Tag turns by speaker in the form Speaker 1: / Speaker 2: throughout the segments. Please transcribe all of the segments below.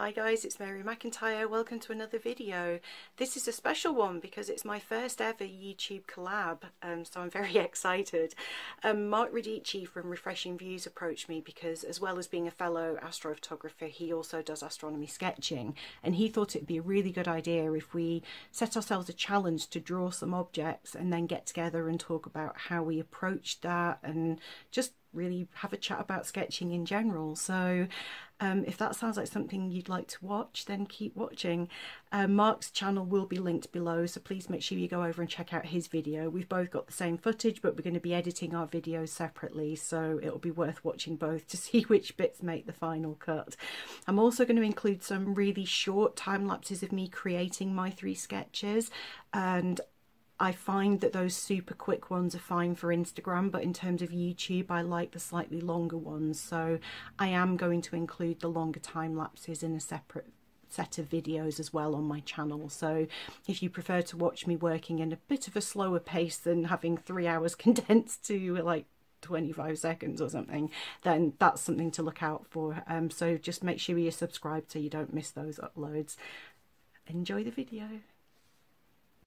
Speaker 1: Hi guys, it's Mary McIntyre. Welcome to another video. This is a special one because it's my first ever YouTube collab, um, so I'm very excited. Um, Mark Radice from Refreshing Views approached me because as well as being a fellow astrophotographer, he also does astronomy sketching and he thought it'd be a really good idea if we set ourselves a challenge to draw some objects and then get together and talk about how we approach that and just really have a chat about sketching in general. So um, if that sounds like something you'd like to watch, then keep watching. Uh, Mark's channel will be linked below, so please make sure you go over and check out his video. We've both got the same footage, but we're going to be editing our videos separately, so it'll be worth watching both to see which bits make the final cut. I'm also going to include some really short time lapses of me creating my three sketches, and I find that those super quick ones are fine for Instagram, but in terms of YouTube, I like the slightly longer ones. So I am going to include the longer time lapses in a separate set of videos as well on my channel. So if you prefer to watch me working in a bit of a slower pace than having three hours condensed to like 25 seconds or something, then that's something to look out for. Um, so just make sure you're subscribed so you don't miss those uploads. Enjoy the video.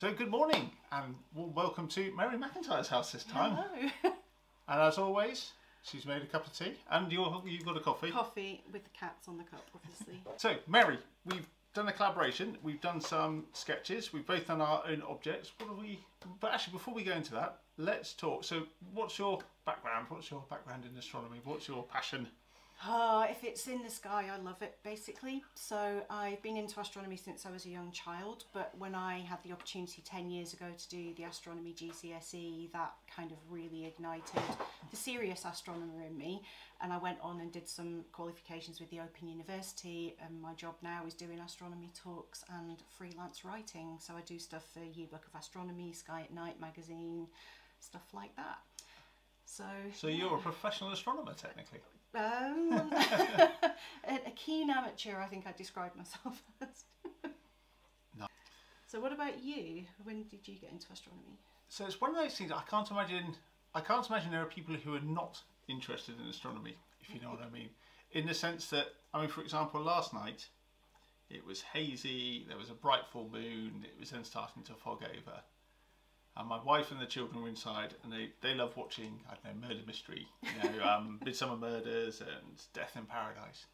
Speaker 2: So good morning and welcome to Mary McIntyre's house this time.
Speaker 1: Hello.
Speaker 2: And as always, she's made a cup of tea and you're, you've got a coffee.
Speaker 1: Coffee with the cats on the cup, obviously.
Speaker 2: So Mary, we've done a collaboration. We've done some sketches. We've both done our own objects. What are we? But actually, before we go into that, let's talk. So, what's your background? What's your background in astronomy? What's your passion?
Speaker 1: Uh, if it's in the sky, I love it basically. So I've been into astronomy since I was a young child, but when I had the opportunity 10 years ago to do the astronomy GCSE, that kind of really ignited the serious astronomer in me. And I went on and did some qualifications with the Open University, and my job now is doing astronomy talks and freelance writing. So I do stuff for Yearbook of Astronomy, Sky at Night magazine, stuff like that. So,
Speaker 2: So you're a professional astronomer, technically.
Speaker 1: Um, a, a keen amateur, I think I describe myself as.
Speaker 2: No.
Speaker 1: So, what about you? When did you get into astronomy?
Speaker 2: So it's one of those things I can't imagine. I can't imagine there are people who are not interested in astronomy, if you know what I mean. In the sense that, I mean, for example, last night it was hazy. There was a bright full moon. It was then starting to fog over. And my wife and the children were inside, and they, they love watching I don't know murder mystery, you know, um, Midsomer Murders and Death in Paradise.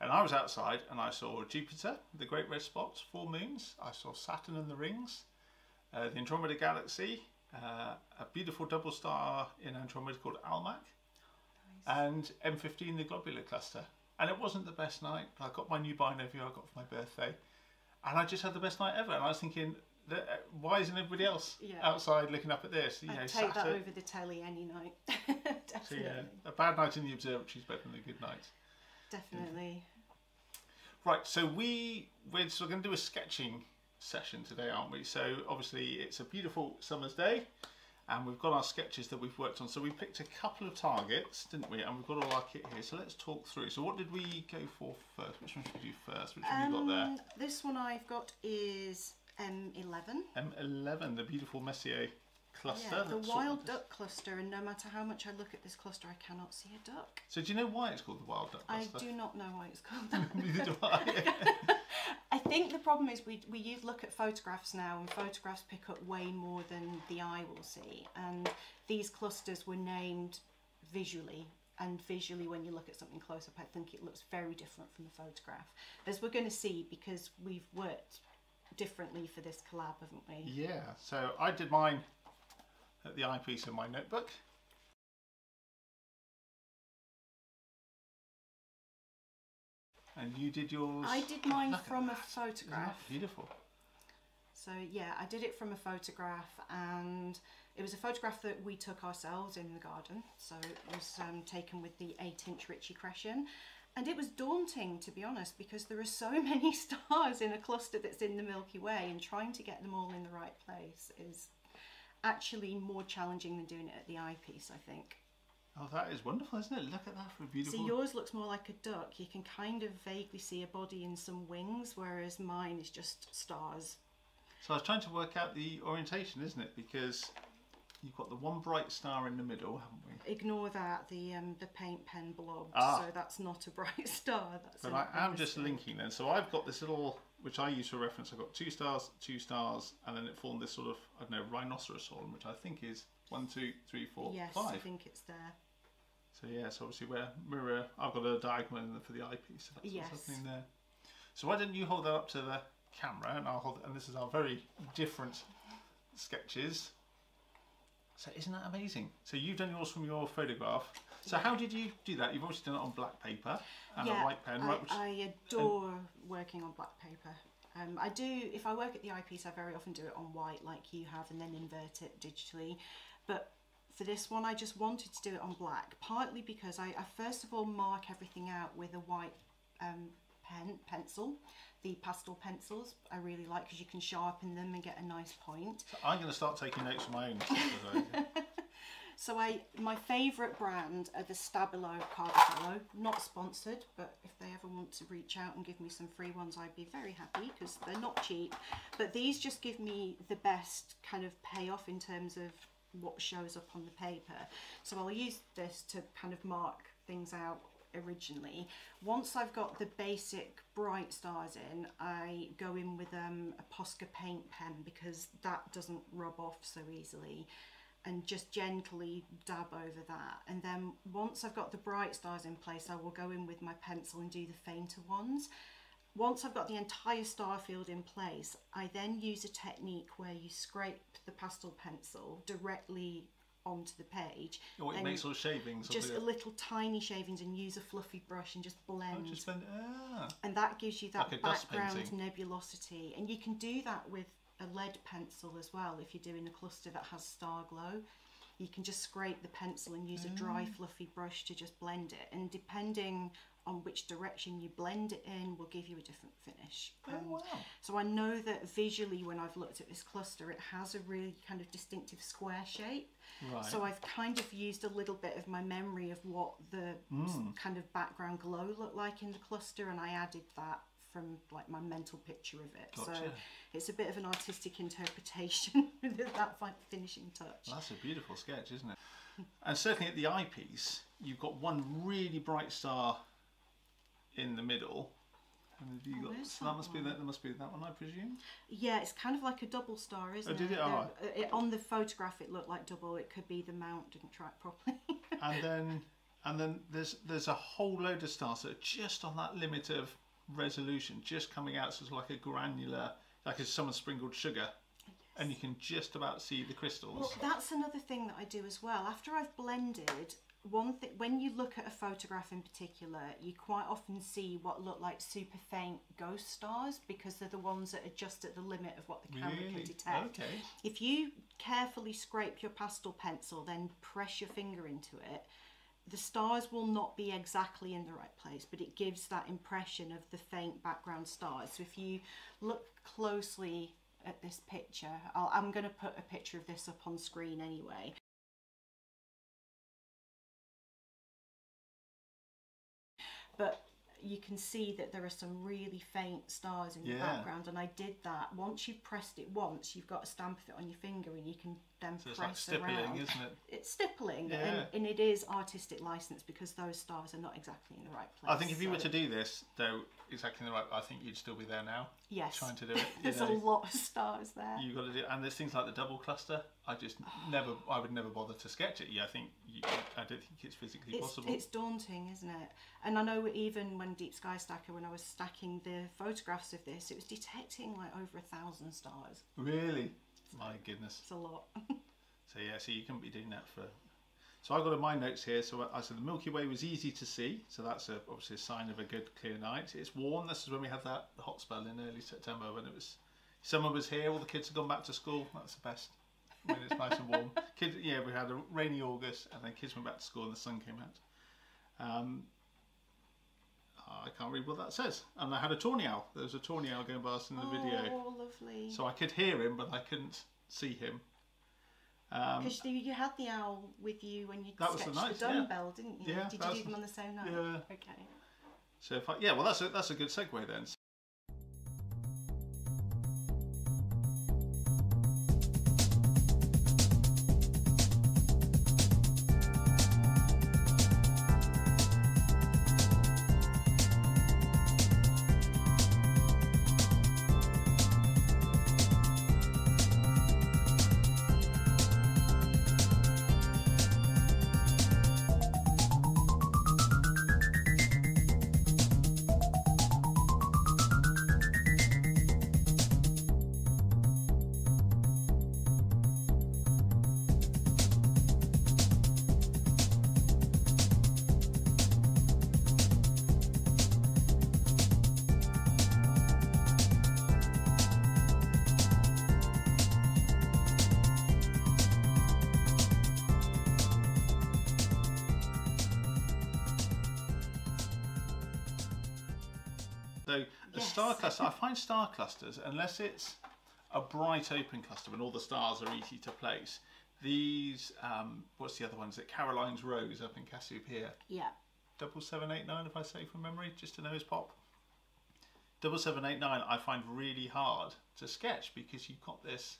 Speaker 2: And I was outside, and I saw Jupiter, the Great Red Spots, four moons. I saw Saturn and the rings, uh, the Andromeda Galaxy, uh, a beautiful double star in Andromeda called Almach, and M15, the Globular Cluster. And it wasn't the best night, but I got my new binocular I got for my birthday, and I just had the best night ever. And I was thinking, why isn't everybody else
Speaker 1: Yeah.
Speaker 2: outside looking up at this? You
Speaker 1: I'd
Speaker 2: know,
Speaker 1: take that over the telly any night.
Speaker 2: So
Speaker 1: definitely.
Speaker 2: yeah, a bad night in the observatory is better than a good night.
Speaker 1: Definitely.
Speaker 2: Right, so we we're sort of going to do a sketching session today, aren't we? So obviously it's a beautiful summer's day, and we've got our sketches that we've worked on. So we picked a couple of targets, didn't we? And we've got all our kit here. So let's talk through. So what did we go for first? Which one should we do first? Which one have you got there?
Speaker 1: Um, this one I've got is M11.
Speaker 2: M11, the beautiful Messier cluster.
Speaker 1: Yeah, the wild duck cluster, and no matter how much I look at this cluster, I cannot see a duck.
Speaker 2: So do you know why it's called the wild duck cluster?
Speaker 1: I do not know why it's called that.
Speaker 2: Neither do I.
Speaker 1: I think the problem is we, we use look at photographs now and photographs pick up way more than the eye will see and these clusters were named visually and visually when you look at something close up I think it looks very different from the photograph as we're going to see because we've worked differently for this collab haven't we
Speaker 2: Yeah, so I did mine at the eyepiece in my notebook. And you did yours.
Speaker 1: I did mine
Speaker 2: Look
Speaker 1: from a
Speaker 2: that. Isn't that
Speaker 1: photograph
Speaker 2: beautiful.
Speaker 1: So yeah, I did it from a photograph, and it was a photograph that we took ourselves in the garden. So it was um, taken with the eight-inch Ritchey-Chrétien, and it was daunting to be honest because there are so many stars in a cluster that's in the Milky Way, and trying to get them all in the right place is actually more challenging than doing it at the eyepiece. I think.
Speaker 2: Oh, that is wonderful, isn't it? Look at that for a beautiful.
Speaker 1: See, yours looks more like a duck. You can kind of vaguely see a body and some wings, whereas mine is just stars.
Speaker 2: So I was trying to work out the orientation, isn't it? Because you've got the one bright star in the middle, haven't we?
Speaker 1: Ignore that, the um, the paint pen blob.
Speaker 2: Ah.
Speaker 1: So that's not a bright star. That's
Speaker 2: But I am just linking then. So I've got this little, which I use for reference. I've got two stars, two stars, and then it formed this sort of, I don't know, rhinoceros horn, which I think is one, two, three, four,
Speaker 1: Yes,
Speaker 2: five.
Speaker 1: I think it's there.
Speaker 2: So yes, obviously where mirror, I've got a diagonal for the eyepiece. So that's
Speaker 1: Yes.
Speaker 2: what's happening there. So why didn't you hold that up to the camera and I'll hold it, and this is our very different sketches. So isn't that amazing? So you've done yours from your photograph. So how did you do that? You've obviously done it on black paper and
Speaker 1: yeah,
Speaker 2: a white pen,
Speaker 1: I,
Speaker 2: right? Which,
Speaker 1: I adore working on black paper. Um, I do, if I work at the eyepiece, I very often do it on white like you have and then invert it digitally. But for this one, I just wanted to do it on black, partly because I, I first of all mark everything out with a white um, pen, pencil. The pastel pencils I really like because you can sharpen them and get a nice point.
Speaker 2: so I'm going to start taking notes for my own. stuff as well.
Speaker 1: So I, my favourite brand are the Stabilo CarbOthello. Not sponsored, but if they ever want to reach out and give me some free ones, I'd be very happy because they're not cheap. But these just give me the best kind of payoff in terms of what shows up on the paper. So I'll use this to kind of mark things out originally. Once I've got the basic bright stars in, I go in with um, a Posca paint pen because that doesn't rub off so easily and just gently dab over that. And then once I've got the bright stars in place, I will go in with my pencil and do the fainter ones. Once I've got the entire star field in place, I then use a technique where you scrape the pastel pencil directly onto the page.
Speaker 2: Oh, it makes all shavings.
Speaker 1: just a little tiny shavings and use a fluffy brush and just blend
Speaker 2: Oh, just bend, ah.
Speaker 1: and that gives you that
Speaker 2: Like
Speaker 1: background nebulosity and you can do that with a lead pencil as well if you're doing a cluster that has star glow you can just scrape the pencil and use a dry
Speaker 2: Mm.
Speaker 1: fluffy brush to just blend it and depending on which direction you blend it in will give you a different finish
Speaker 2: Oh,
Speaker 1: Um,
Speaker 2: wow.
Speaker 1: so I know that visually when I've looked at this cluster it has a really kind of distinctive square shape
Speaker 2: Right.
Speaker 1: so I've kind of used a little bit of my memory of what the
Speaker 2: Hmm.
Speaker 1: kind of background glow looked like in the cluster, and I added that from like my mental picture of it. So
Speaker 2: Gotcha.
Speaker 1: it's a bit of an artistic interpretation with that finishing touch.
Speaker 2: Well, that's a beautiful sketch, isn't it? And certainly at the eyepiece, you've got one really bright star in the middle. And have you
Speaker 1: Oh,
Speaker 2: got, so that
Speaker 1: that
Speaker 2: must be that. There must be that one, I presume.
Speaker 1: Yeah, it's kind of like a double star, isn't
Speaker 2: Oh, did
Speaker 1: it?
Speaker 2: it? Oh.
Speaker 1: The- uh, it- on the photograph, it looked like double. It could be the mount didn't track properly.
Speaker 2: and then, and then there's there's a whole load of stars that are just on that limit of resolution, just coming out sort of like a granular, like if someone sprinkled sugar, and you can just about see the crystals.
Speaker 1: Well, that's another thing that I do as well. After I've blended, one thing when you look at a photograph in particular, you quite often see what look like super faint ghost stars because they're the ones that are just at the limit of what the camera
Speaker 2: Really?
Speaker 1: can detect.
Speaker 2: Okay.
Speaker 1: If you carefully scrape your pastel pencil, then press your finger into it, the stars will not be exactly in the right place, but it gives that impression of the faint background stars. So if you look closely at this picture, I'll, I'm going to put a picture of this up on screen anyway. You can see that there are some really faint stars in the
Speaker 2: Yeah.
Speaker 1: background, and I did that. Once you've pressed it once, you've got a stamp of it on your finger, and you can then
Speaker 2: So it's like
Speaker 1: press
Speaker 2: stippling,
Speaker 1: around.
Speaker 2: isn't it?
Speaker 1: It's stippling,
Speaker 2: Yeah.
Speaker 1: and, and it is artistic license because those stars are not exactly in the right place.
Speaker 2: I think if you were to do this, though, exactly in the right, I think you'd still be there now.
Speaker 1: Yes,
Speaker 2: trying to do it.
Speaker 1: There's
Speaker 2: know.
Speaker 1: a lot of stars there.
Speaker 2: You've got to do, and there's things like the double cluster. I just never, I would never bother to sketch it. Yeah, I think, you, I don't think it's physically
Speaker 1: It's,
Speaker 2: possible.
Speaker 1: it's daunting, isn't it? And I know even when Deep Sky Stacker, when I was stacking the photographs of this, it was detecting like over a thousand stars.
Speaker 2: Really, my goodness.
Speaker 1: It's a lot.
Speaker 2: So yeah, so you couldn't be doing that for. So I've got in my notes here. So I said the Milky Way was easy to see. So that's a, obviously a sign of a good clear night. It's warm. This is when we had that hot spell in early September when it was. Summer was here. All the kids had gone back to school. That's the best when it's nice and warm. Kids, yeah, we had a rainy August, and then kids went back to school and the sun came out. Um, I can't read what that says. And I had a tawny owl. There was a tawny owl going past in the video,
Speaker 1: Oh, lovely.
Speaker 2: so I could hear him, but I couldn't see him. Um,
Speaker 1: Because you, you had the owl with you when you
Speaker 2: That
Speaker 1: sketched
Speaker 2: night,
Speaker 1: the
Speaker 2: yeah.
Speaker 1: dumbbell, didn't you?
Speaker 2: Yeah,
Speaker 1: Did you do them on the same night?
Speaker 2: yeah.
Speaker 1: Okay.
Speaker 2: So if I, yeah, well that's a, that's a good segue then. Star cluster, I find star clusters, unless it's a bright open cluster and all the stars are easy to place. These, um, what's the other ones? At Caroline's Rose up in Cassiopeia.
Speaker 1: Yeah.
Speaker 2: double seven eight nine if I say from memory, just to know his pop. Double seven eight nine I find really hard to sketch because you've got this.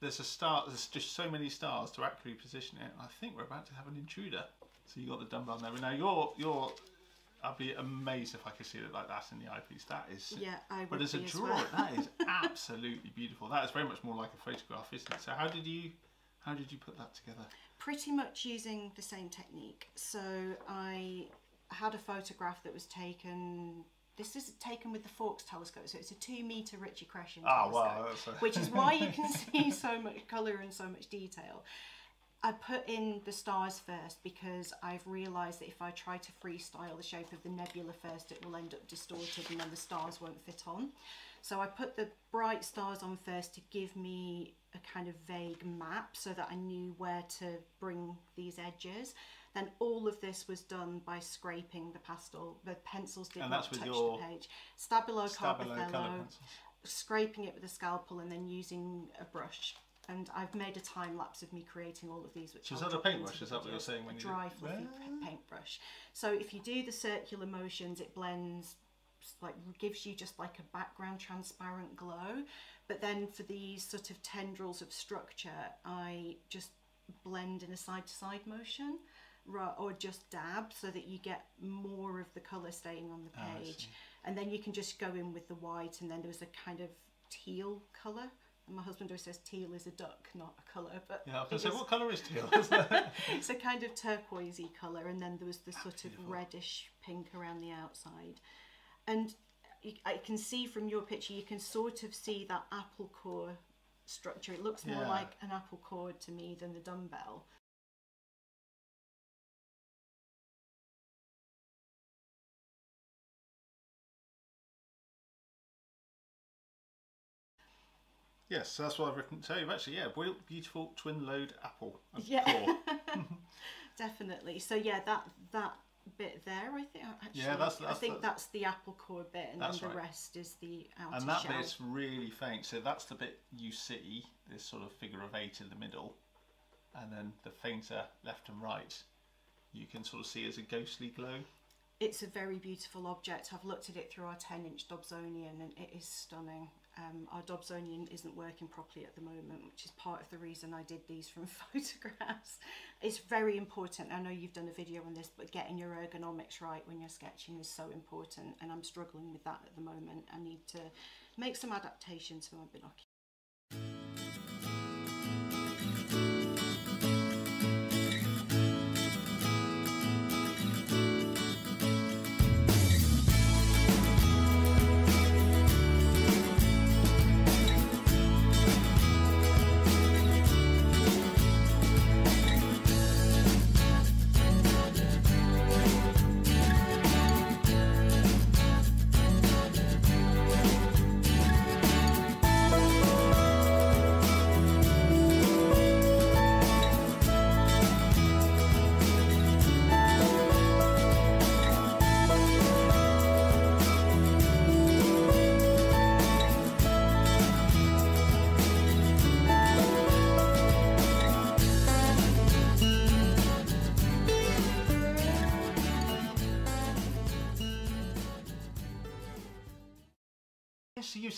Speaker 2: There's a star. There's just so many stars to accurately position it. I think we're about to have an intruder. So you got the dumbbell there. Now you're you're. I'd be amazed if I could see it like that in the eyepiece. That is.
Speaker 1: Yeah, I would
Speaker 2: But as a drawing,
Speaker 1: well.
Speaker 2: that is absolutely beautiful. That is very much more like a photograph, isn't it? So how did you, how did you put that together?
Speaker 1: pretty much using the same technique. So I had a photograph that was taken. This is taken with the Faulkes telescope, so it's a two meter Ritchey-Chrétien
Speaker 2: Ah,
Speaker 1: telescope,
Speaker 2: wow, a-
Speaker 1: which is why you can see so much colour and so much detail. I put in the stars first because I've realised that if I try to freestyle the shape of the nebula first, it will end up distorted and then the stars won't fit on. So I put the bright stars on first to give me a kind of vague map so that I knew where to bring these edges. Then all of this was done by scraping the pastel. The pencils did
Speaker 2: And
Speaker 1: not
Speaker 2: that's with
Speaker 1: touch
Speaker 2: your
Speaker 1: the page. Stabilo
Speaker 2: Stabilo CarbOthello,
Speaker 1: scraping it with a scalpel and then using a brush. And I've made a time lapse of me creating all of these, which
Speaker 2: So is that a paintbrush? Is that what you're saying when
Speaker 1: a
Speaker 2: you
Speaker 1: dry fluffy pa- paintbrush? So if you do the circular motions, it blends like gives you just like a background transparent glow. But then for these sort of tendrils of structure, I just blend in a side to side motion. Or just dab so that you get more of the colour staying on the
Speaker 2: Ah,
Speaker 1: page,
Speaker 2: see.
Speaker 1: and then you can just go in with the white, and then there's a kind of teal colour. And my husband always says teal is a duck, not a colour, but
Speaker 2: Yeah, I was going to say,
Speaker 1: is-
Speaker 2: what colour is teal?
Speaker 1: it's a kind of turquoisey colour, and then there was the ah, sort of reddish pink around the outside. And I can see from your picture, you can sort of see that apple core structure. It looks more
Speaker 2: Yeah.
Speaker 1: like an apple cord to me than the dumbbell.
Speaker 2: Yes, so that's what I've written. So you've actually, yeah, beautiful twin load apple.
Speaker 1: Yeah.
Speaker 2: core.
Speaker 1: Definitely. So yeah, that that bit there, I think. Actually,
Speaker 2: that's-
Speaker 1: I think
Speaker 2: that's-
Speaker 1: that's the apple core bit, and then the
Speaker 2: right.
Speaker 1: rest is the outer
Speaker 2: and that
Speaker 1: shell.
Speaker 2: bit's really faint. So that's the bit you see, this sort of figure of eight in the middle, and then the fainter left and right, you can sort of see as a ghostly glow.
Speaker 1: It's a very beautiful object. I've looked at it through our 10 inch Dobsonian and it is stunning. Um, our Dobsonian isn't working properly at the moment, which is part of the reason I did these from photographs. It's very important. I know you've done a video on this, but getting your ergonomics right when you're sketching is so important, and I'm struggling with that at the moment. I need to make some adaptations for my binoculars.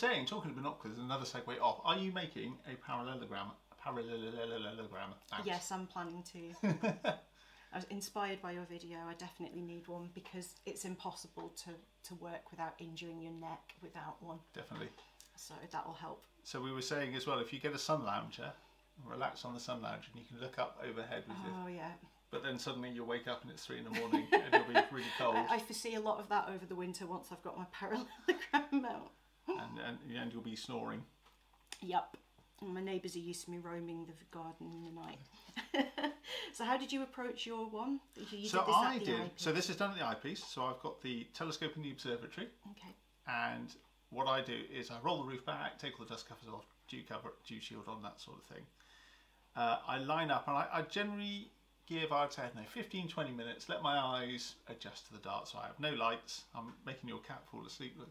Speaker 2: Saying, talking of binoculars, another segue off, are you making a parallelogram? A parallelogram?
Speaker 1: Yes, I'm planning to. I was inspired by your video. I definitely need one because it's impossible to, to work without injuring your neck without one.
Speaker 2: Definitely.
Speaker 1: So that will help.
Speaker 2: So we were saying as well, if you get a sun lounger, relax on the sun lounger and you can look up overhead with it.
Speaker 1: Oh yeah.
Speaker 2: But then suddenly you'll wake up and it's three in the morning and it'll be really cold.
Speaker 1: I, I foresee a lot of that over the winter once I've got my parallelogram out.
Speaker 2: And, and, and you'll be snoring.
Speaker 1: Yep. My neighbours are used to me roaming the garden in the night. so how did you approach your one? You,
Speaker 2: so
Speaker 1: did this
Speaker 2: I did.
Speaker 1: eyepiece.
Speaker 2: So this is done at the eyepiece. So I've got the telescope in the observatory,
Speaker 1: Okay.
Speaker 2: and what I do is I roll the roof back, take all the dust covers off, dew cover, dew shield on, that sort of thing. Uh, I line up, and I, I generally give, I'd say, no, 15, 20 minutes, let my eyes adjust to the dark. So I have no lights. I'm making your cat fall asleep. Look,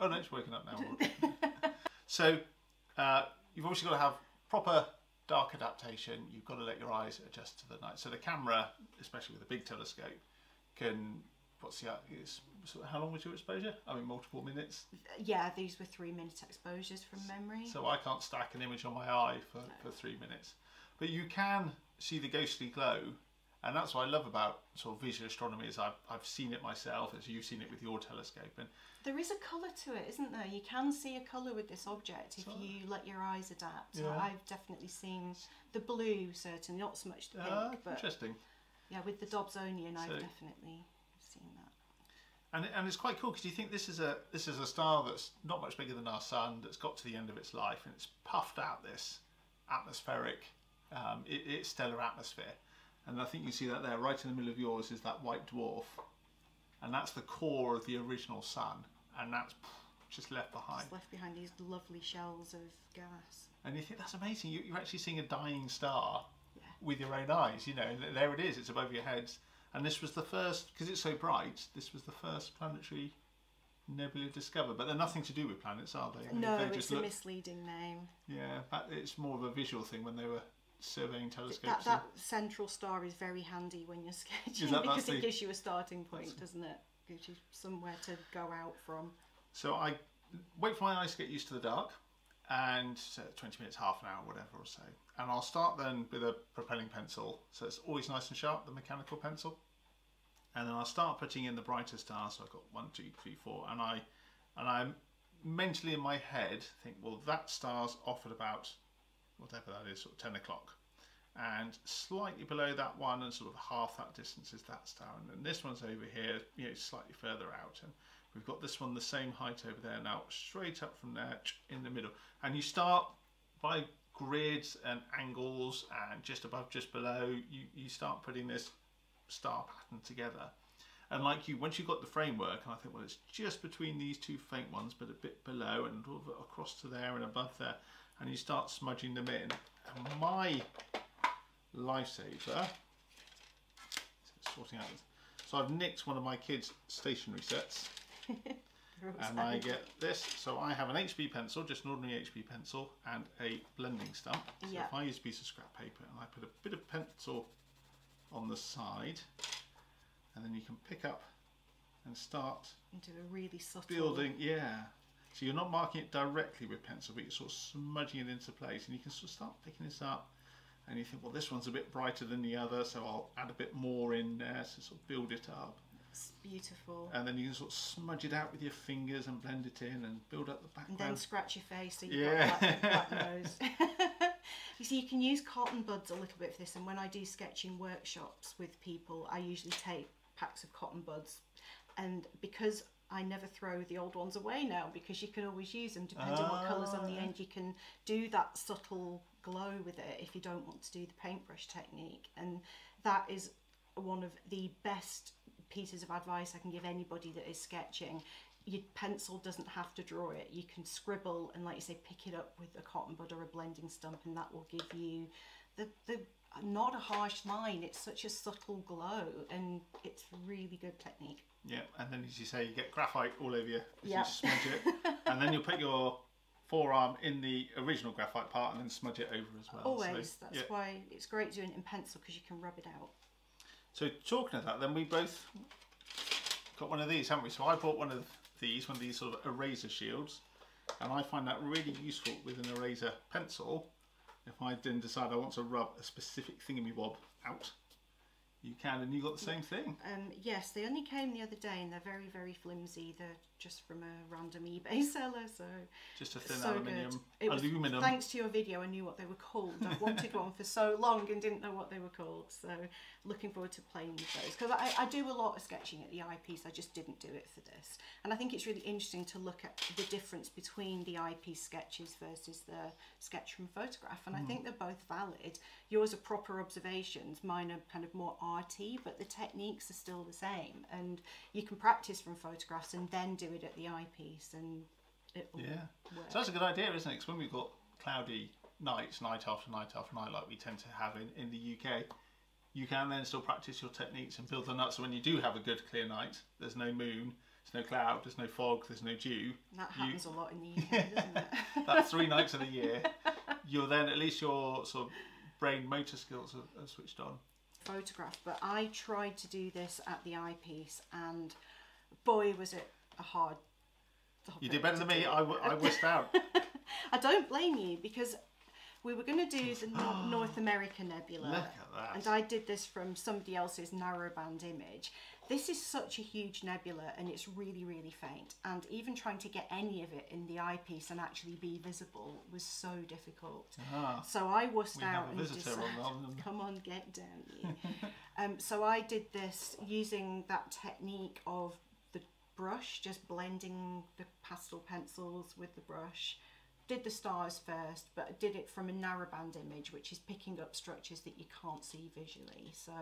Speaker 2: oh no, it's waking up now. so uh, you've obviously got to have proper dark adaptation. You've got to let your eyes adjust to the night. So the camera, especially with a big telescope, can what's the is so how long was your exposure? I mean, multiple minutes.
Speaker 1: Yeah, these were three minute exposures from memory.
Speaker 2: So I can't stack an image on my eye for, for three minutes. But you can see the ghostly glow, and that's what I love about sort of visual astronomy is I've, I've seen it myself, as you've seen it with your telescope. And
Speaker 1: There is a colour to it, isn't there? You can see a colour with this object if you let your eyes adapt.
Speaker 2: Yeah.
Speaker 1: I've definitely seen the blue, certainly, not so much the pink,
Speaker 2: uh,
Speaker 1: but
Speaker 2: interesting.
Speaker 1: yeah, with the Dobsonian, I've definitely seen that.
Speaker 2: And, and it's quite cool because you think this is a this is a star that's not much bigger than our sun that's got to the end of its life and it's puffed out this atmospheric um, it, it's stellar atmosphere. And I think you see that there right in the middle of yours is that white dwarf. And that's the core of the original sun. And that's just left behind.
Speaker 1: It's left behind these lovely shells of gas.
Speaker 2: and you think that's amazing. You, you're actually seeing a dying star
Speaker 1: Yeah.
Speaker 2: with your own eyes. You know and there it is. It's above your heads. And this was the first because it's so bright this was the first planetary nebula discovered. But they're nothing to do with planets are they?
Speaker 1: No,
Speaker 2: they
Speaker 1: it's
Speaker 2: just
Speaker 1: a
Speaker 2: look
Speaker 1: misleading name.
Speaker 2: yeah but it's more of a visual thing when they were surveying
Speaker 1: That,
Speaker 2: telescopes
Speaker 1: that central star is very handy when you're sketching
Speaker 2: that-
Speaker 1: because
Speaker 2: that's
Speaker 1: it gives you a starting point, doesn't it? Gives you somewhere to go out from.
Speaker 2: So I wait for my eyes to get used to the dark, and so 20 minutes, half an hour, whatever or so. And I'll start then with a propelling pencil, so it's always nice and sharp, the mechanical pencil. And then I'll start putting in the brighter stars. So I've got one, two, three, four, and I, and I'm mentally in my head think, well, that star's off at about whatever that is, sort of 10 o'clock. And slightly below that one, and sort of half that distance is that star. And then this one's over here, you know, slightly further out. And we've got this one the same height over there now, straight up from there, in the middle. And you start by grids and angles, and just above, just below, you, you start putting this star pattern together. And like you, once you've got the framework, and I think, well, it's just between these two faint ones, but a bit below and across to there and above there, and you start smudging them in. And my lifesaver, so sorting out this. So I've nicked one of my kids' stationery sets, and I get this. So I have an HB pencil, just an ordinary HB pencil, and a blending stump. So
Speaker 1: Yeah.
Speaker 2: if I use a piece of scrap paper and I put a bit of pencil on the side, and then you can pick up and start
Speaker 1: into a really subtle
Speaker 2: building. Yeah. So you're not marking it directly with pencil, but you're sort of smudging it into place, and you can sort of start picking this up. And you think, well, this one's a bit brighter than the other, so I'll add a bit more in there to sort of build it up.
Speaker 1: It's beautiful.
Speaker 2: And then you can sort of smudge it out with your fingers and blend it in and build up the background.
Speaker 1: and then scratch your face so you've
Speaker 2: Yeah.
Speaker 1: got that, black nose. you see, you can use cotton buds a little bit for this, and when I do sketching workshops with people, I usually take packs of cotton buds, and because I never throw the old ones away now because you can always use them depending on what colours on the
Speaker 2: Ah.
Speaker 1: end. You can do that subtle glow with it if you don't want to do the paintbrush technique, and that is one of the best pieces of advice I can give anybody that is sketching. Your pencil doesn't have to draw it. You can scribble and, like you say, pick it up with a cotton bud or a blending stump, and that will give you the the not a harsh line. It's such a subtle glow, and it's really good technique.
Speaker 2: Yeah, and then as you say, you get graphite all over you
Speaker 1: Yeah.
Speaker 2: you smudge it. and then you'll put your forearm in the original graphite part and then smudge it over as well. So,
Speaker 1: Always. That's
Speaker 2: yeah.
Speaker 1: why it's great doing it in pencil because you can rub it out.
Speaker 2: So talking of that, then we both got one of these, haven't we? So I bought one of these, one of these sort of eraser shields, and I find that really useful with an eraser pencil. If I then decide I want to rub a specific thingamy-wob out, you can, and you got the same thing.
Speaker 1: Um, yes, they only came the other day and they're very, very flimsy. They're just from a random eBay seller, so
Speaker 2: Just a thin
Speaker 1: so
Speaker 2: aluminium,
Speaker 1: good. It was,
Speaker 2: aluminum.
Speaker 1: Thanks to your video, I knew what they were called. I've wanted one for so long and didn't know what they were called. So looking forward to playing with those because I, I do a lot of sketching at the eyepiece. I just didn't do it for this, and I think it's really interesting to look at the difference between the eyepiece sketches versus the sketch from photograph. And I
Speaker 2: Hmm.
Speaker 1: think they're both valid. Yours are proper observations. Mine are kind of more arty, but the techniques are still the same. And you can practice from photographs and then do it at the eyepiece, and it will
Speaker 2: Yeah.
Speaker 1: work.
Speaker 2: So that's a good idea, isn't it? Because when we've got cloudy nights, night after night after night, like we tend to have in, in the UK, you can then still practice your techniques and build them up. So when you do have a good clear night, there's no moon, there's no cloud, there's no fog, there's no dew.
Speaker 1: That
Speaker 2: you-
Speaker 1: happens a lot in the UK, doesn't it?
Speaker 2: That's three nights of the year. You're then at least your sort of brain motor skills are, are switched on.
Speaker 1: photograph, but I tried to do this at the eyepiece, and boy, was it a hard.
Speaker 2: You did better than me. I, w- I whisked out.
Speaker 1: I don't blame you because we were going to do the Nor- North America Nebula,
Speaker 2: Look at that.
Speaker 1: and I did this from somebody else's narrowband image. This is such a huge nebula, and it's really, really faint. And even trying to get any of it in the eyepiece and actually be visible was so difficult.
Speaker 2: Ah,
Speaker 1: So I wussed out
Speaker 2: a
Speaker 1: and decided,
Speaker 2: on
Speaker 1: come on, get down you. um, so I did this using that technique of brush, just blending the pastel pencils with the brush. Did the stars first, but did it from a narrowband image, which is picking up structures that you can't see visually. So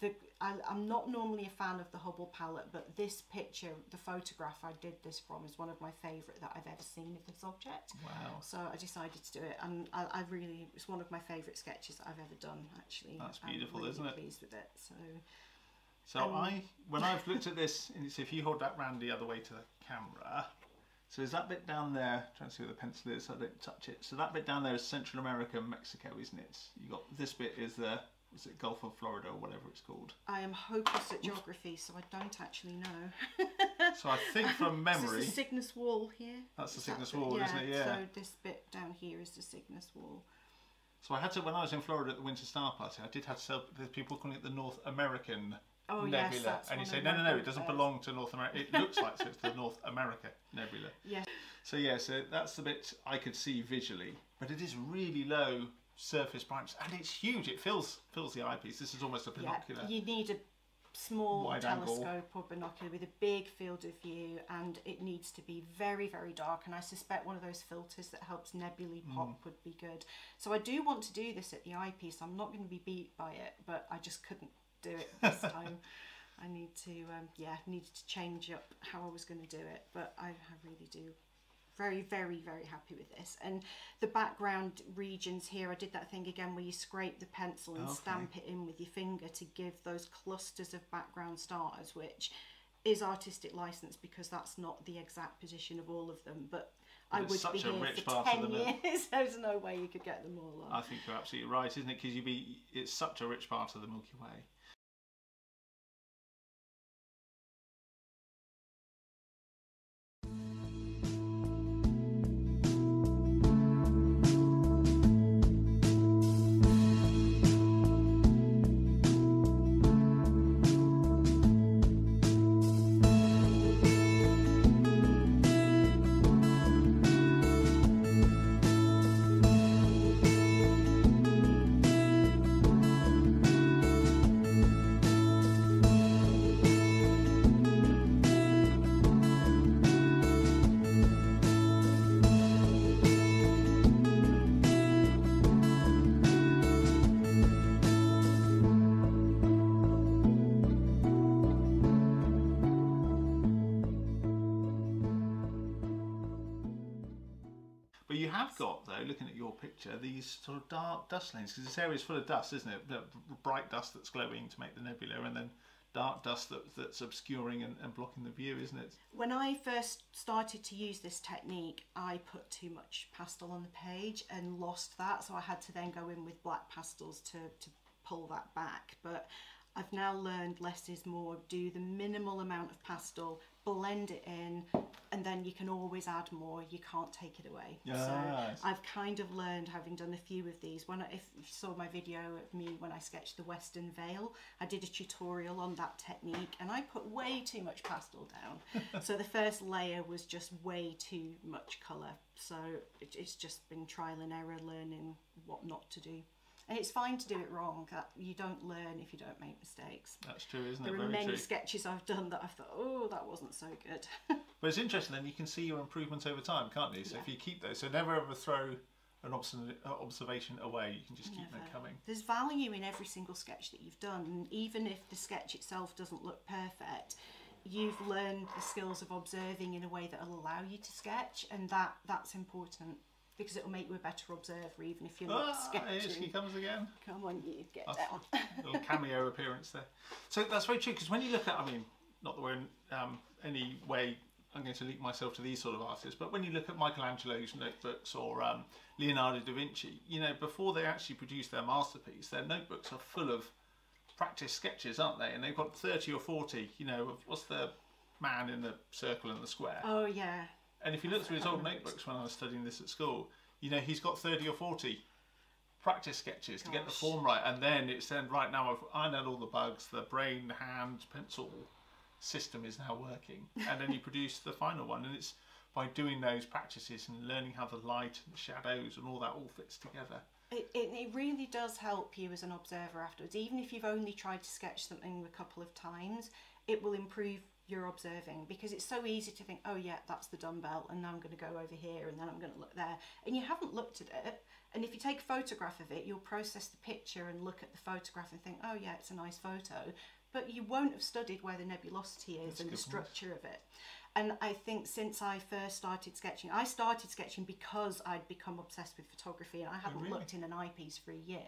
Speaker 1: the I, I'm not normally a fan of the Hubble palette, but this picture, the photograph I did this from, is one of my favourite that I've ever seen of this object.
Speaker 2: wow.
Speaker 1: So I decided to do it, and I, I really it's one of my favourite sketches that I've ever done. Actually,
Speaker 2: That's
Speaker 1: I'm
Speaker 2: beautiful,
Speaker 1: really
Speaker 2: isn't it?
Speaker 1: Pleased with it. So
Speaker 2: So
Speaker 1: Um,
Speaker 2: I, when I've looked at this, so if you hold that round the other way to the camera, so is that bit down there? Trying to see where the pencil is, so I don't touch it. So that bit down there is Central America and Mexico, isn't it? You got this bit is the, is it Gulf of Florida or whatever it's called?
Speaker 1: I am hopeless at geography, so I don't actually know.
Speaker 2: So I think from
Speaker 1: This
Speaker 2: memory,
Speaker 1: is the Cygnus Wall here.
Speaker 2: That's the
Speaker 1: that
Speaker 2: Cygnus
Speaker 1: bit?
Speaker 2: Wall, isn't it? Yeah.
Speaker 1: So this bit down here is the Cygnus Wall.
Speaker 2: so I had to when I was in Florida at the Winter Star Party, I did have to tell there's people calling it the North American
Speaker 1: Oh
Speaker 2: Nebula,
Speaker 1: that's
Speaker 2: and you say no, no, no, it doesn't belong to North America. It looks like so it's the North America Nebula.
Speaker 1: Yes.
Speaker 2: So yeah, so that's the bit I could see visually, but it is really low surface brightness, and it's huge. It fills fills the eyepiece. This is almost a binocular.
Speaker 1: Yeah, you need a small
Speaker 2: Wide angle.
Speaker 1: telescope or binocular with a big field of view, and it needs to be very, very dark. And I suspect one of those filters that helps nebulae
Speaker 2: Mm.
Speaker 1: pop would be good. So I do want to do this at the eyepiece. I'm not going to be beat by it, but I just couldn't do it this time. I need to, um, yeah, needed to change up how I was going to do it, but I, I really do very very very happy with this and the background regions here i did that thing again where you scrape the pencil and
Speaker 2: Okay.
Speaker 1: stamp it in with your finger to give those clusters of background stars which is artistic license because that's not the exact position of all of them but i would
Speaker 2: such
Speaker 1: be
Speaker 2: a
Speaker 1: here
Speaker 2: rich
Speaker 1: for
Speaker 2: part
Speaker 1: 10
Speaker 2: them, isn't
Speaker 1: years there's no way you could get them all on
Speaker 2: I think you're absolutely right, isn't it? Because you be it's such a rich part of the Milky Way. Have got, though, looking at your picture, these sort of dark dust lanes, because this area is full of dust, isn't it? The bright dust that's glowing to make the nebula, and then dark dust that, that's obscuring and, and blocking the view, isn't it?
Speaker 1: When I first started to use this technique, I put too much pastel on the page and lost that, so I had to then go in with black pastels to, to pull that back. But I've now learned less is more. Do the minimal amount of pastel, blend it in, and then you can always add more. You can't take it away.
Speaker 2: Yes.
Speaker 1: So I've kind of learned, having done a few of these. When I, if you saw my video of me when I sketched the Western Veil, I did a tutorial on that technique, and I put way too much pastel down. so the first layer was just way too much colour. So it, it's just been trial and error, learning what not to do. And it's fine to do it wrong. That you don't learn if you don't make mistakes.
Speaker 2: That's true, isn't
Speaker 1: There
Speaker 2: it?
Speaker 1: There are
Speaker 2: Very
Speaker 1: many
Speaker 2: true.
Speaker 1: sketches I've done that I've thought, oh, that wasn't so good.
Speaker 2: But it's interesting, then you can see your improvements over time, can't you? So if you keep those, so never ever throw an uh, observation away, you can just keep them coming.
Speaker 1: There's value in every single sketch that you've done, and even if the sketch itself doesn't look perfect, you've learned the skills of observing in a way that will allow you to sketch, and that that's important. Because it'll make you a better observer even if you're not
Speaker 2: Ah, here she comes again.
Speaker 1: Come on, you get
Speaker 2: That's
Speaker 1: down.
Speaker 2: a little cameo appearance there. So that's very true because when you look at, I mean, not that we're in um, any way I'm going to link myself to these sort of artists, but when you look at Michelangelo's notebooks or um, Leonardo da Vinci, you know, before they actually produce their masterpiece, their notebooks are full of practice sketches, aren't they? And they've got 30 or 40, you know, of what's the man in the circle and the square.
Speaker 1: Oh yeah,
Speaker 2: And if you look through his old notebooks when I was studying this at school, you know, he's got 30 or 40 practice sketches to get the form right. And then it's then, right now, I've ironed out all the bugs, the brain, hand, pencil system is now working. And then you produce the final one. And it's by doing those practices and learning how the light and the shadows and all that all fits together.
Speaker 1: It, it, it really does help you as an observer afterwards. Even if you've only tried to sketch something a couple of times, it will improve your observing because it's so easy to think, oh yeah, that's the dumbbell, and now I'm going to go over here, and then I'm going to look there, and you haven't looked at it. And if you take a photograph of it, you'll process the picture and look at the photograph and think, oh yeah, it's a nice photo, but you won't have studied where the nebulosity is
Speaker 2: That's
Speaker 1: and the
Speaker 2: good point.
Speaker 1: structure of it. And I think since I first started sketching, I started sketching because I'd become obsessed with photography and I oh, hadn't
Speaker 2: really?
Speaker 1: looked in an eyepiece for a year.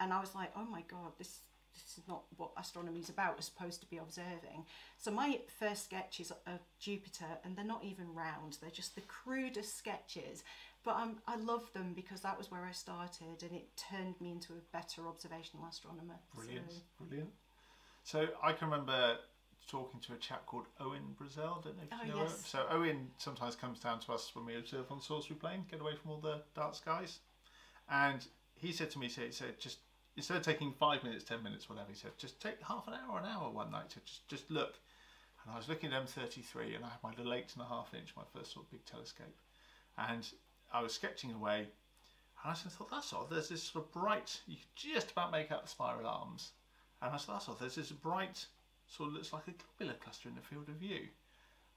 Speaker 1: And I was like, oh my God, this, this is not what astronomy is about. We're supposed to be observing. So my first sketches of Jupiter and they're not even round. They're just the crudest sketches. But I'm, I love them because that was where I started and it turned me into a better observational astronomer.
Speaker 2: Brilliant,
Speaker 1: So,
Speaker 2: brilliant. So I can remember talking to a chap called Owen Brazell. Don't know if
Speaker 1: Oh,
Speaker 2: you know
Speaker 1: yes.
Speaker 2: Owen. So Owen sometimes comes down to us when we observe on Salisbury Plain, get away from all the dark skies. And he said to me, he said just instead of taking five minutes, ten minutes, whatever, he said, just take half an hour, an hour one night to just just look. And I was looking at M33, and I had my little eight and a half inch, my first sort of big telescope, and I was sketching away. And I thought, that's odd. There's this sort of bright, you could just about make out the spiral arms. And I said, that's odd. There's this bright, sort of looks like a globular cluster in the field of view.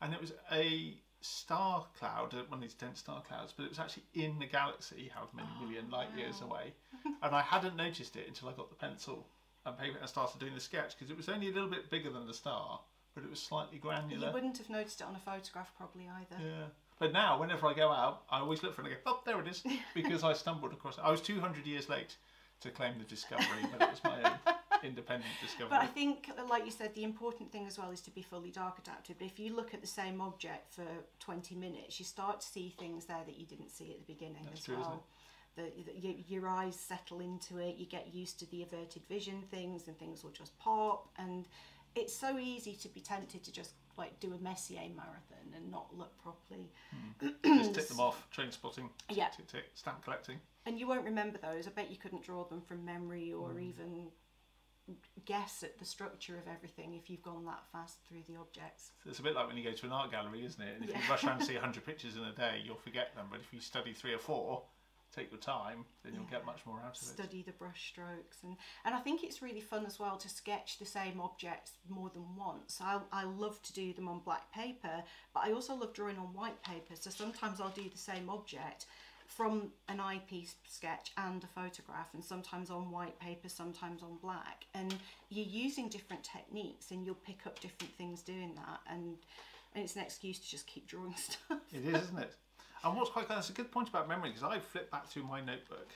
Speaker 2: And it was a star cloud, uh, one of these dense star clouds, but it was actually in the galaxy, however many million light years away. and I hadn't noticed it until I got the pencil and paper and started doing the sketch because it was only a little bit bigger than the star, but it was slightly granular.
Speaker 1: you wouldn't have noticed it on a photograph probably either.
Speaker 2: Yeah. But now, whenever I go out, I always look for it and I go, oh, there it is, because I stumbled across it. I was 200 years late to claim the discovery, but it was my own independent discovery.
Speaker 1: But I think, like you said, the important thing as well is to be fully dark adapted. But if you look at the same object for 20 minutes, you start to see things there that you didn't see at the beginning
Speaker 2: That's
Speaker 1: as
Speaker 2: true,
Speaker 1: well. The, the, your, your eyes settle into it, you get used to the averted vision things, and things will just pop. And it's so easy to be tempted to just like do a Messier marathon and not look properly.
Speaker 2: Just tick them off, train spotting, tick,
Speaker 1: Yeah.
Speaker 2: tick, tick, stamp collecting.
Speaker 1: And you won't remember those. I bet you couldn't draw them from memory or
Speaker 2: Mm.
Speaker 1: even guess at the structure of everything if you've gone that fast through the objects.
Speaker 2: It's a bit like when you go to an art gallery, isn't it? And if you rush around and see 100 pictures in a day, you'll forget them. But if you study three or four, take your time, then you'll get much more out of it.
Speaker 1: study the brush strokes and and I think it's really fun as well to sketch the same objects more than once. I I love to do them on black paper, but I also love drawing on white paper. So sometimes I'll do the same object from an eyepiece sketch and a photograph and sometimes on white paper, sometimes on black. And you're using different techniques and you'll pick up different things doing that and and it's an excuse to just keep drawing stuff.
Speaker 2: It is, isn't it? And what's quite that's a good point about memory because I flip back through my notebook,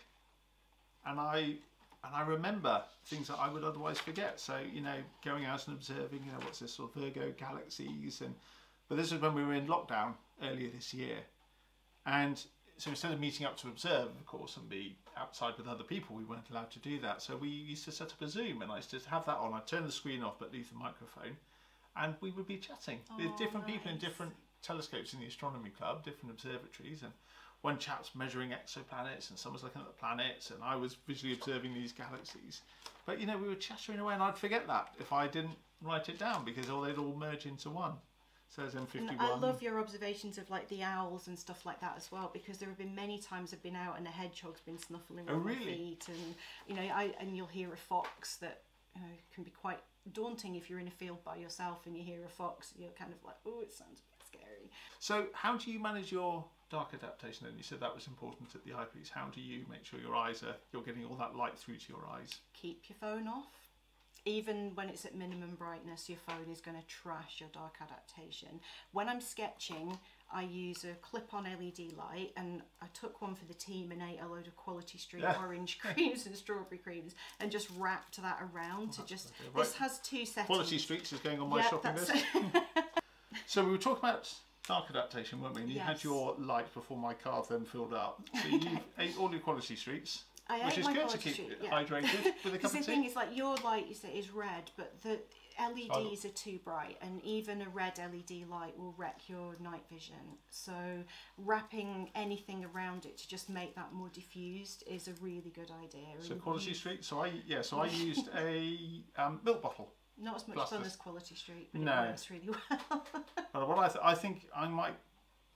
Speaker 2: and I and I remember things that I would otherwise forget. So you know, going out and observing, you know, what's this sort of Virgo galaxies, and but this is when we were in lockdown earlier this year, and so instead of meeting up to observe, of course, and be outside with other people, we weren't allowed to do that. So we used to set up a Zoom, and I used to have that on. I'd turn the screen off, but leave the microphone, and we would be chatting oh, with
Speaker 1: Oh,
Speaker 2: different people in different telescopes in the astronomy club, different observatories, and one chap's measuring exoplanets, and someone's looking at the planets, and I was visually observing these galaxies. But you know, we were chattering away, and I'd forget that if I didn't write it down because all they'd all merge into one. There's M51.
Speaker 1: And I love your observations of like the owls and stuff like that as well because there have been many times I've been out and a hedgehog's been snuffling
Speaker 2: Oh,
Speaker 1: around my feet and you know I and you'll hear a fox that you know, can be quite daunting if you're in a field by yourself and you hear a fox you're kind of like oh it sounds a bit scary.
Speaker 2: So how do you manage your dark adaptation? And you said that was important at the eyepiece. How do you make sure your eyes are you're getting all that light through to your eyes?
Speaker 1: Keep your phone off. Even when it's at minimum brightness, your phone is going to trash your dark adaptation. When I'm sketching, I use a clip-on LED light, and I took one for the team and ate a load of Quality Street
Speaker 2: Yeah.
Speaker 1: orange creams and strawberry creams, and just wrapped that around to just.
Speaker 2: okay.
Speaker 1: This has two settings.
Speaker 2: Quality Streets is going on my
Speaker 1: yeah,
Speaker 2: shopping list. So we were talking about dark adaptation, weren't we? And you had your light before my car then filled up. So you ate all your Quality Streets,
Speaker 1: I
Speaker 2: which is
Speaker 1: my
Speaker 2: good to keep
Speaker 1: yeah.
Speaker 2: hydrated with a
Speaker 1: Because
Speaker 2: cup
Speaker 1: the thing is, like your light is is red, but the LEDs are too bright, and even a red LED light will wreck your night vision. So wrapping anything around it to just make that more diffused is a really good idea.
Speaker 2: So Quality Street. So I yeah. So I used a um, milk bottle.
Speaker 1: Not as much
Speaker 2: Plus
Speaker 1: fun as Quality Street, but
Speaker 2: No.
Speaker 1: it works really well.
Speaker 2: But what I, th- I think I might,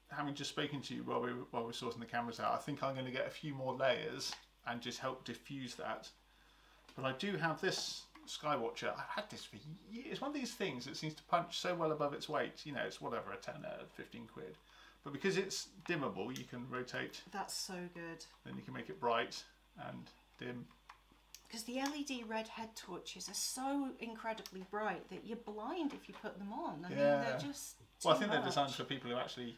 Speaker 2: having just spoken to you while we while we were sorting the cameras out, I think I'm going to get a few more layers and just help diffuse that. But I do have this Skywatcher. I've had this for years. It's one of these things that seems to punch so well above its weight. You know, it's whatever a tenner, fifteen quid. But because it's dimmable, you can rotate.
Speaker 1: That's so good.
Speaker 2: Then you can make it bright and dim.
Speaker 1: Because the LED red head torches are so incredibly bright that you're blind if you put them on. I mean, they're just.
Speaker 2: Well, I think they're designed for people who actually,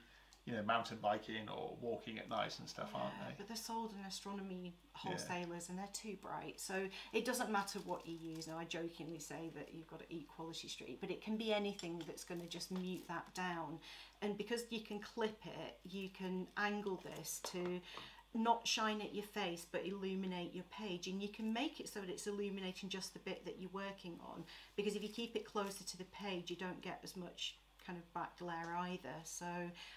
Speaker 2: you know, mountain biking or walking at night and stuff, aren't they?
Speaker 1: But they're sold in astronomy wholesalers and they're too bright. So it doesn't matter what you use. Now, I jokingly say that you've got to eat Quality Street, but it can be anything that's going to just mute that down. And because you can clip it, you can angle this to not shine at your face but illuminate your page and you can make it so that it's illuminating just the bit that you're working on because if you keep it closer to the page you don't get as much kind of back glare either so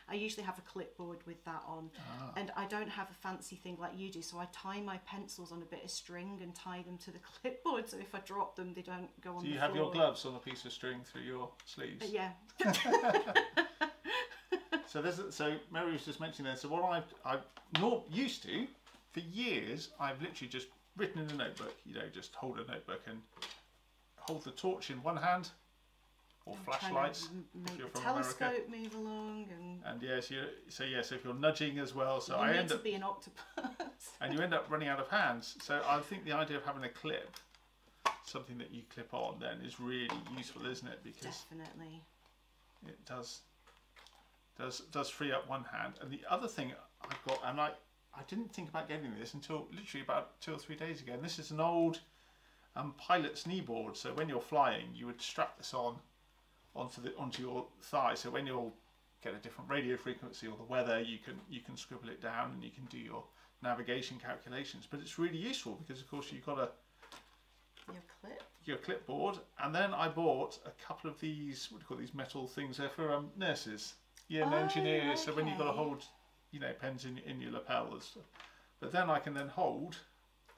Speaker 1: I usually have a clipboard with that on ah. and I don't have a fancy thing like you do so I tie my pencils on a bit of string and tie them to the clipboard so if I drop them they don't go on
Speaker 2: Do
Speaker 1: the
Speaker 2: you have your
Speaker 1: floor.
Speaker 2: gloves on a piece of string through your sleeves?
Speaker 1: But yeah
Speaker 2: So there's so Mary was just mentioning there. So what I've I've not used to for years, I've literally just written in a notebook. You know, just hold a notebook and hold the torch in one hand, or
Speaker 1: I'm
Speaker 2: flashlights.
Speaker 1: make
Speaker 2: you're
Speaker 1: the
Speaker 2: from America.
Speaker 1: telescope move along and
Speaker 2: And yes, you so yes, if you're nudging as well. So
Speaker 1: you
Speaker 2: I
Speaker 1: need
Speaker 2: end
Speaker 1: to
Speaker 2: up
Speaker 1: be an octopus
Speaker 2: and you end up running out of hands. So I think the idea of having a clip, something that you clip on, then is really useful, isn't it? Because
Speaker 1: definitely
Speaker 2: it does does does free up one hand and the other thing i've got and i i didn't think about getting this until literally about two or three days ago and this is an old um, pilot's knee board so when you're flying you would strap this on onto the onto your thigh so when you'll get a different radio frequency or the weather you can you can scribble it down and you can do your navigation calculations but it's really useful because of course you've got a
Speaker 1: your clip
Speaker 2: your clipboard, and then I bought a couple of these. What do you call these metal things? They're for um, nurses, yeah, and
Speaker 1: Oh,
Speaker 2: engineers. So when you've got to hold, you know, pens in in your lapel and stuff. But then I can then hold.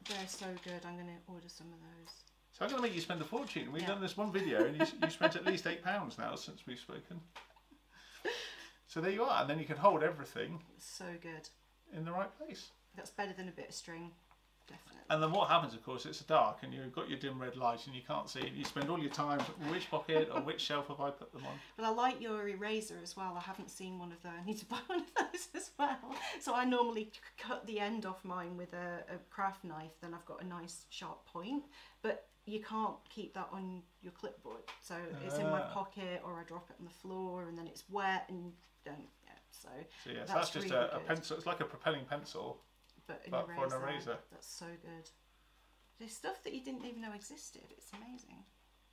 Speaker 1: They're so good. I'm going to order some of those.
Speaker 2: So I'm going to make you spend a fortune. We've
Speaker 1: Yeah.
Speaker 2: done this one video, and you, you spent at least eight pounds now since we've spoken. So there you are, and then you can hold everything
Speaker 1: So good.
Speaker 2: in the right place.
Speaker 1: That's better than a bit of string. Definitely.
Speaker 2: And then what happens, of course, it's dark, and you've got your dim red light, and you can't see, and you spend all your time which pocket or which shelf have I put them on.
Speaker 1: But I like your eraser as well. I haven't seen one of those. I need to buy one of those as well. So I normally cut the end off mine with a, a craft knife. Then I've got a nice sharp point. But you can't keep that on your clipboard. So it's in my
Speaker 2: Ah.
Speaker 1: pocket, or I drop it on the floor, and then it's wet and don't. Yeah, so
Speaker 2: So yes,
Speaker 1: That's
Speaker 2: that's, just
Speaker 1: really
Speaker 2: a, a
Speaker 1: good.
Speaker 2: pencil. It's like a propelling pencil.
Speaker 1: but an
Speaker 2: But
Speaker 1: eraser,
Speaker 2: for an eraser.
Speaker 1: That's so good. There's stuff that you didn't even know existed. It's amazing.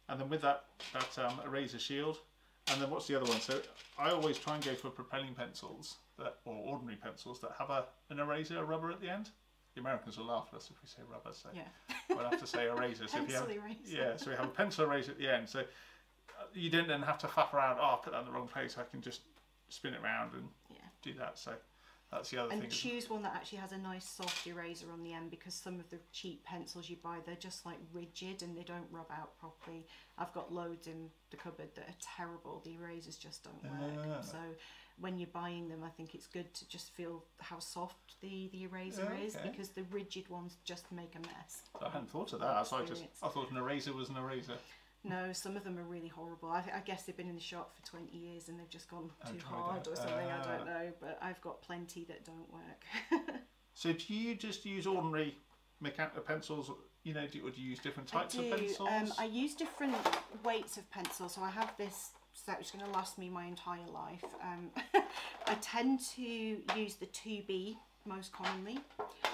Speaker 2: And then with that that um, eraser shield. And then what's the other one? So I always try and go for propelling pencils that, or ordinary pencils that have a an eraser, a rubber at the end. The Americans will laugh at us if we say rubber, so
Speaker 1: Yeah.
Speaker 2: we'll have to say eraser. So if you have,
Speaker 1: eraser.
Speaker 2: yeah, so we have a pencil eraser at the end. So uh, you don't then have to faff around. Oh, I put that in the wrong place. I can just spin it around and
Speaker 1: Yeah.
Speaker 2: do that. So that's the other
Speaker 1: And
Speaker 2: thing.
Speaker 1: And choose one that actually has a nice soft eraser on the end because some of the cheap pencils you buy, they're just like rigid and they don't rub out properly. I've got loads in the cupboard that are terrible. The erasers just don't work.
Speaker 2: Ah.
Speaker 1: So when you're buying them, I think it's good to just feel how soft the, the eraser is because the rigid ones just make a mess.
Speaker 2: I hadn't thought of that. I, thought I just I thought an eraser was an eraser.
Speaker 1: No, some of them are really horrible. I, I guess they've been in the shop for 20 years and they've just gone too hard
Speaker 2: out.
Speaker 1: or something. I don't
Speaker 2: Ah.
Speaker 1: know. But I've got plenty that don't work.
Speaker 2: So do you just use ordinary mechanical pencils? You know, do, or do you use different
Speaker 1: I
Speaker 2: types
Speaker 1: do.
Speaker 2: of pencils?
Speaker 1: Um, I use different weights of pencil, so I have this set which is going to last me my entire life. Um, I tend to use the 2B most commonly,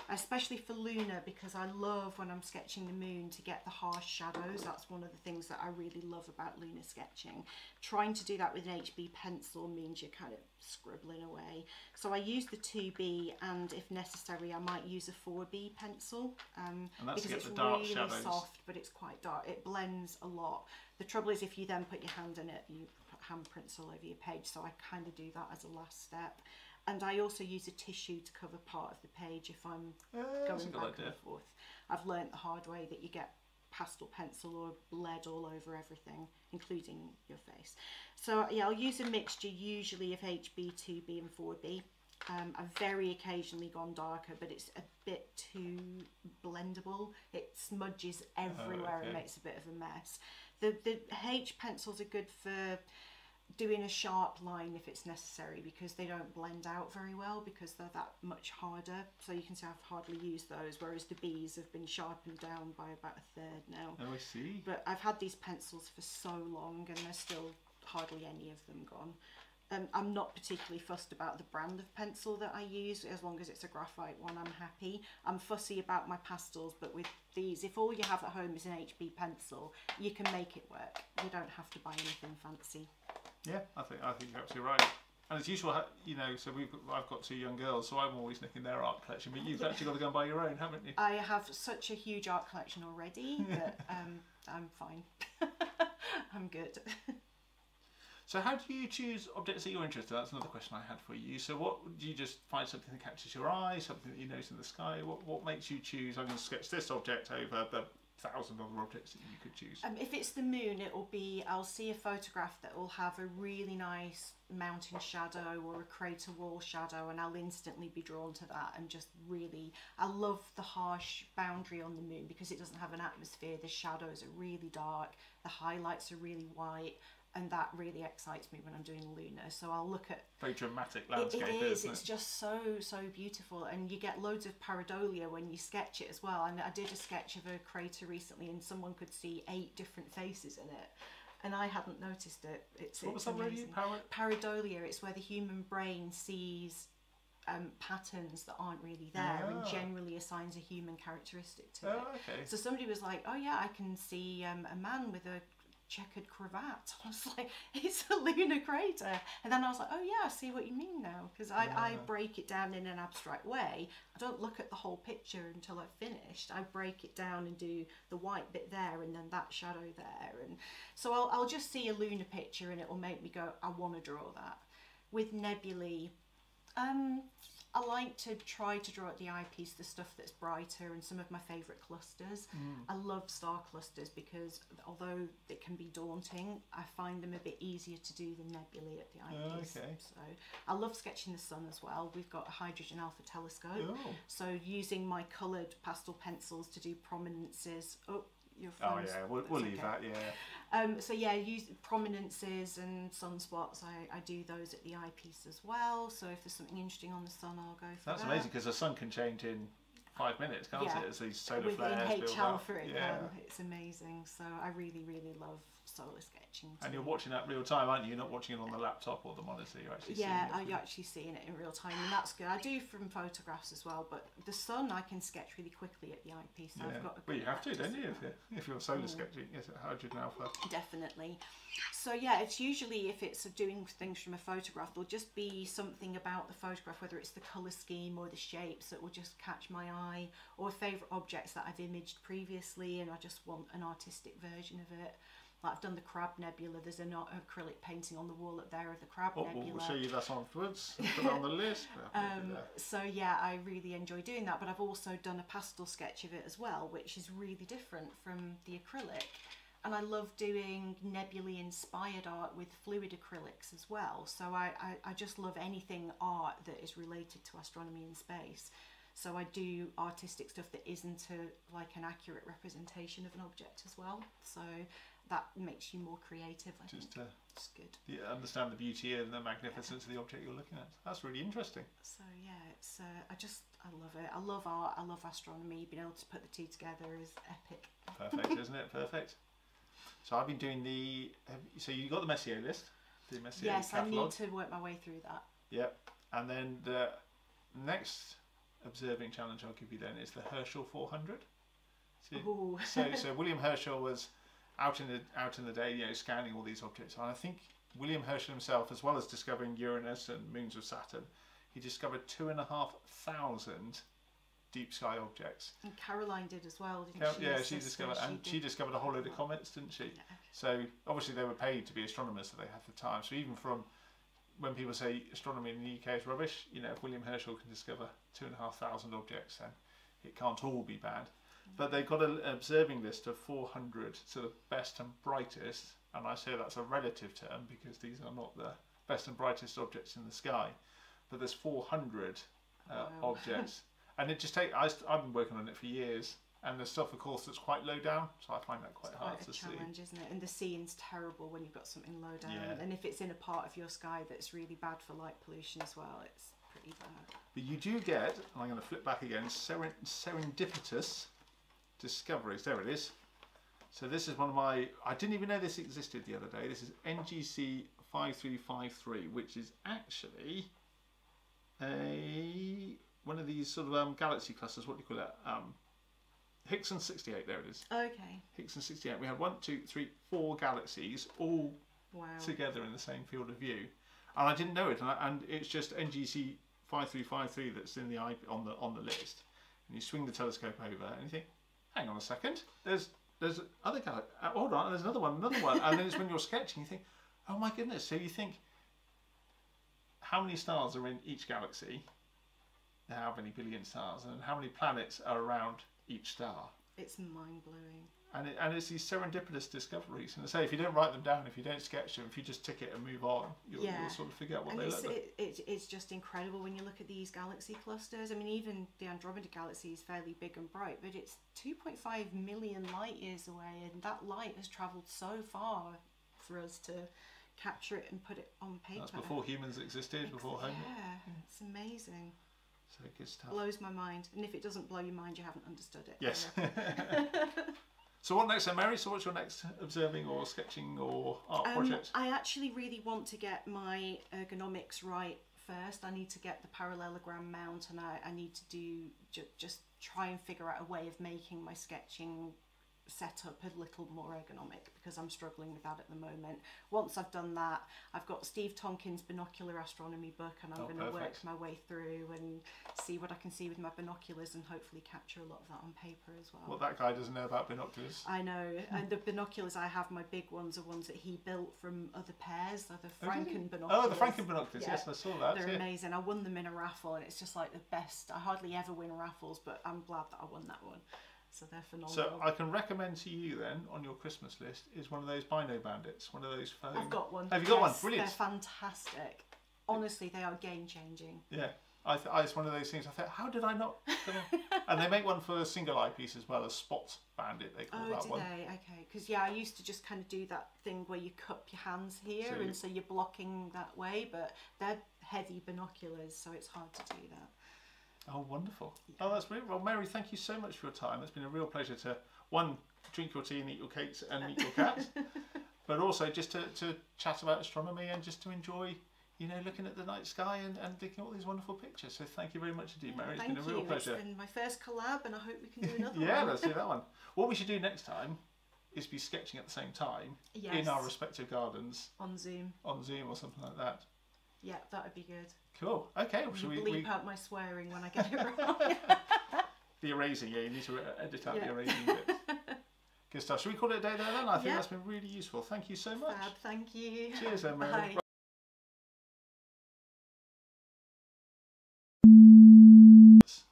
Speaker 1: especially for lunar because I love when I'm sketching the moon to get the harsh shadows. That's one of the things that I really love about lunar sketching. Trying to do that with an HB pencil means you're kind of scribbling away. So I use the 2B and if necessary I might use a 4B pencil um,
Speaker 2: And that's to
Speaker 1: because
Speaker 2: get
Speaker 1: it's
Speaker 2: the dark
Speaker 1: really
Speaker 2: shadows.
Speaker 1: soft but it's quite dark. It blends a lot. The trouble is if you then put your hand in it you put handprints all over your page so I kind of do that as a last step. And I also use a tissue to cover part of the page if I'm
Speaker 2: Uh,
Speaker 1: going back
Speaker 2: idea.
Speaker 1: and forth. I've learnt the hard way that you get pastel pencil or lead all over everything, including your face. So yeah, I'll use a mixture usually of HB, 2B and 4B. Um, I've very occasionally gone darker, but it's a bit too blendable. It smudges everywhere
Speaker 2: okay.
Speaker 1: and makes a bit of a mess. The, the H pencils are good for doing a sharp line if it's necessary because they don't blend out very well because they're that much harder. So you can see I've hardly used those, whereas the B's have been sharpened down by about a third now.
Speaker 2: Oh, I see.
Speaker 1: But I've had these pencils for so long and there's still hardly any of them gone. Um, I'm not particularly fussed about the brand of pencil that I use, as long as it's a graphite one, I'm happy. I'm fussy about my pastels, but with these, if all you have at home is an HB pencil, you can make it work. You don't have to buy anything fancy.
Speaker 2: Yeah, I think I think you're absolutely right. And as usual, you know. So we've I've got two young girls, so I'm always nicking their art collection. But you've actually got to go and buy your own, haven't you?
Speaker 1: I have such a huge art collection already that um, I'm fine. I'm good.
Speaker 2: So how do you choose objects that you're interested? in? That's another question I had for you. So what do you just find something that catches your eye, something that you notice in the sky? What what makes you choose? I'm going to sketch this object over the thousand other objects that you could choose.
Speaker 1: Um, if it's the moon, it will be, I'll see a photograph that will have a really nice mountain shadow or a crater wall shadow, and I'll instantly be drawn to that. And just really, I love the harsh boundary on the moon because it doesn't have an atmosphere. The shadows are really dark, the highlights are really white, and that really excites me when I'm doing lunar. So I'll look at
Speaker 2: Very dramatic
Speaker 1: it,
Speaker 2: landscape,
Speaker 1: it is.
Speaker 2: isn't
Speaker 1: It's
Speaker 2: it?
Speaker 1: just so so beautiful, and you get loads of pareidolia when you sketch it as well. And I did a sketch of a crater recently, and someone could see eight different faces in it, and I hadn't noticed it. It's
Speaker 2: What was
Speaker 1: it's
Speaker 2: that word? you- Power?
Speaker 1: Pareidolia. It's where the human brain sees um, patterns that aren't really there, and
Speaker 2: Ah.
Speaker 1: generally assigns a human characteristic to it.
Speaker 2: Oh, okay.
Speaker 1: So somebody was like, "Oh yeah, I can see um, a man with a checkered cravat." I was like, "It's a lunar crater," and then I was like, "Oh yeah, I see what you mean now," because I, I break it down in an abstract way. I don't look at the whole picture until I've finished. I break it down and do the white bit there, and then that shadow there, and so I'll, I'll just see a lunar picture, and it will make me go, "I want to draw that." With nebulae, um, I like to try to draw at the eyepiece the stuff that's brighter and some of my favourite clusters. Mm. I love star clusters because although it can be daunting, I find them a bit easier to do than nebulae at the oh, eyepiece.
Speaker 2: okay.
Speaker 1: So I love sketching the sun as well. We've got a hydrogen alpha telescope.
Speaker 2: Oh.
Speaker 1: So using my coloured pastel pencils to do prominences. Oh, your
Speaker 2: Oh
Speaker 1: phone's-
Speaker 2: yeah, we'll, we'll leave
Speaker 1: okay.
Speaker 2: that. Yeah.
Speaker 1: Um, so yeah, use prominences and sunspots. I, I do those at the eyepiece as well. So if there's something interesting on the sun, I'll go for
Speaker 2: That's
Speaker 1: that.
Speaker 2: amazing because the sun can change in five minutes, can't
Speaker 1: Yeah.
Speaker 2: it? As these solar
Speaker 1: Within
Speaker 2: flares build up.
Speaker 1: it
Speaker 2: yeah.
Speaker 1: can. It's amazing. So I really, really love solar sketching.
Speaker 2: And you're watching that real time, aren't you? You're not watching it on the laptop or the monitor. You're actually
Speaker 1: yeah,
Speaker 2: seeing it.
Speaker 1: I'm actually seeing it in real time, and that's good. I do from photographs as well, but the sun I can sketch really quickly at the eyepiece. So
Speaker 2: Yeah.
Speaker 1: I've got a
Speaker 2: well, you have to, don't you? If you're, if you're solar
Speaker 1: Mm.
Speaker 2: sketching, yes, at hydrogen alpha.
Speaker 1: Definitely. So yeah, it's usually if it's doing things from a photograph, there'll just be something about the photograph, whether it's the colour scheme or the shapes that will just catch my eye, or favourite objects that I've imaged previously, and I just want an artistic version of it. Like I've done the Crab Nebula. There's an acrylic painting on the wall up there of the Crab
Speaker 2: Oh,
Speaker 1: Nebula.
Speaker 2: we'll show you that afterwards. Put on the list.
Speaker 1: Um, so yeah, I really enjoy doing that. But I've also done a pastel sketch of it as well, which is really different from the acrylic. And I love doing nebulae inspired art with fluid acrylics as well. So I, I, I just love anything art that is related to astronomy and space. So I do artistic stuff that isn't a, like an accurate representation of an object as well. So that makes you more creative. I
Speaker 2: Just
Speaker 1: think
Speaker 2: to
Speaker 1: it's good.
Speaker 2: yeah, understand the beauty and the magnificence of the object you're looking at. That's really interesting.
Speaker 1: So yeah, it's uh, I just I love it. I love art. I love astronomy. Being able to put the two together is epic.
Speaker 2: Perfect, isn't it? Perfect. So I've been doing the. Have, so you got the Messier list, the Messier
Speaker 1: yes, I
Speaker 2: catalogue.
Speaker 1: need to work my way through that.
Speaker 2: Yep. And then the next observing challenge I'll give you then is the Herschel 400. So,
Speaker 1: Ooh.
Speaker 2: so, so William Herschel was out in the out in the day, you know, scanning all these objects. And I think William Herschel himself, as well as discovering Uranus and moons of Saturn, he discovered two and a half thousand deep sky objects.
Speaker 1: And Caroline did as well, didn't
Speaker 2: Yeah,
Speaker 1: she?
Speaker 2: yeah, she discovered, and she
Speaker 1: did-
Speaker 2: discovered a whole load of comets, didn't she?
Speaker 1: Yeah.
Speaker 2: So obviously they were paid to be astronomers so they had the time. So even from when people say astronomy in the UK is rubbish, you know, if William Herschel can discover two and a half thousand objects, then it can't all be bad. But they've got an observing list of 400, so the best and brightest, and I say that's a relative term because these are not the best and brightest objects in the sky, but there's 400 uh,
Speaker 1: Wow.
Speaker 2: objects, and it just take. I, i've been working on it for years, and the stuff, of course, that's quite low down, so I find that quite
Speaker 1: It's
Speaker 2: hard
Speaker 1: quite a
Speaker 2: to see.
Speaker 1: challenge, isn't it? And the seeing's terrible when you've got something low down.
Speaker 2: Yeah.
Speaker 1: And if it's in a part of your sky that's really bad for light pollution as well, it's pretty bad.
Speaker 2: But you do get, and I'm going to flip back again, seren- serendipitous discoveries. There it is. So this is one of my. I didn't even know this existed the other day. This is NGC 5353, which is actually a one of these sort of um, galaxy clusters. What do you call that? Um, Hickson 68. There it is.
Speaker 1: Okay.
Speaker 2: Hickson 68. We had one, two, three, four galaxies all
Speaker 1: Wow.
Speaker 2: together in the same field of view, and I didn't know it, and, I, and it's just NGC five three five three that's in the on the on the list, and you swing the telescope over, think, hang on a second, there's there's other gal- uh, hold on, there's another one, another one, and then it's when you're sketching, you think, oh my goodness, so you think, how many stars are in each galaxy? How many billion stars, and how many planets are around each star?
Speaker 1: It's mind blowing.
Speaker 2: And, it, and it's these serendipitous discoveries. And I say, if you don't write them down, if you don't sketch them, if you just tick it and move on, you'll,
Speaker 1: Yeah.
Speaker 2: you'll sort of forget what
Speaker 1: And
Speaker 2: they
Speaker 1: it's,
Speaker 2: look like.
Speaker 1: it, it, it's just incredible when you look at these galaxy clusters. I mean, even the Andromeda galaxy is fairly big and bright, but it's 2.5 million light years away, and that light has travelled so far for us to capture it and put it on paper.
Speaker 2: That's before humans existed, before Homo.
Speaker 1: Yeah, it's amazing.
Speaker 2: So good stuff.
Speaker 1: Blows my mind. And if it doesn't blow your mind, you haven't understood it.
Speaker 2: Yes. So what next, then, Mary? So what's your next observing or sketching or art
Speaker 1: Um,
Speaker 2: project?
Speaker 1: I actually really want to get my ergonomics right first. I need to get the parallelogram mount and I, I need to do ju- just try and figure out a way of making my sketching setup a little more ergonomic because I'm struggling with that at the moment. Once I've done that, I've got Steve Tonkin's binocular astronomy book and I'm
Speaker 2: Oh,
Speaker 1: going to work my way through and see what I can see with my binoculars and hopefully capture a lot of that on paper as well.
Speaker 2: What that guy doesn't know about binoculars.
Speaker 1: I know, and the binoculars I have, my big ones, are ones that he built from other pairs. They're the
Speaker 2: Oh. oh
Speaker 1: Franken binoculars.
Speaker 2: Oh, the Franken binoculars.
Speaker 1: Yeah.
Speaker 2: Yes, I saw that.
Speaker 1: They're
Speaker 2: yeah.
Speaker 1: amazing. I won them in a raffle, and it's just like the best. I hardly ever win raffles, but I'm glad that I won that one. So they're phenomenal.
Speaker 2: So I can recommend to you then on your Christmas list is one of those Bino Bandits, one of those foam.
Speaker 1: I've got one.
Speaker 2: Have you got one?
Speaker 1: Yes,
Speaker 2: Brilliant.
Speaker 1: They're fantastic. Honestly, they are game changing.
Speaker 2: Yeah, I, th- I it's one of those things. I thought, how did I not? and they make one for a single eyepiece as well as Spot Bandit. They call
Speaker 1: Oh,
Speaker 2: that
Speaker 1: do
Speaker 2: one.
Speaker 1: they? Okay. Because yeah, I used to just kind of do that thing where you cup your hands here,
Speaker 2: So
Speaker 1: and so you're blocking that way. But they're heavy binoculars, so it's hard to do that.
Speaker 2: Oh, wonderful. Oh, that's brilliant. Well, Mary, thank you so much for your time. It's been a real pleasure to, one, drink your tea and eat your cakes and meet your cat, but also just to, to chat about astronomy and just to enjoy, you know, looking at the night sky and, and taking all these wonderful pictures. So thank you very much indeed, Mary. It's
Speaker 1: Thank
Speaker 2: been a real
Speaker 1: you.
Speaker 2: pleasure.
Speaker 1: It's been my first collab, and I hope we can do another
Speaker 2: yeah,
Speaker 1: one.
Speaker 2: let's do that one. What we should do next time is be sketching at the same time in our respective gardens
Speaker 1: on Zoom.
Speaker 2: on Zoom or something like that.
Speaker 1: Yeah, that would be good.
Speaker 2: Cool. Okay. Well, should we,
Speaker 1: Bleep
Speaker 2: we
Speaker 1: out my swearing when I get it wrong.
Speaker 2: the erasing? Yeah, you need to uh, edit out
Speaker 1: Yeah.
Speaker 2: the erasing bit. Good stuff. Should we call it a day there then? I think
Speaker 1: Yeah.
Speaker 2: that's been really useful. Thank you so much.
Speaker 1: Fab, thank you.
Speaker 2: Cheers, Mary.
Speaker 1: Bye.